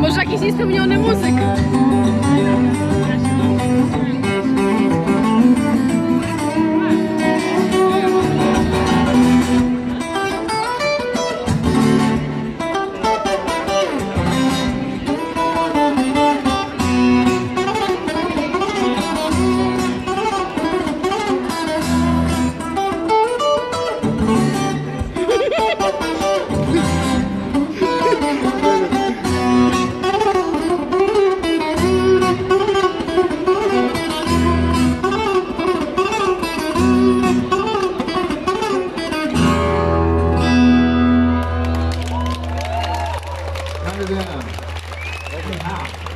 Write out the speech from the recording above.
Może jakiś niespełniony muzyk. 这边呢，我给他。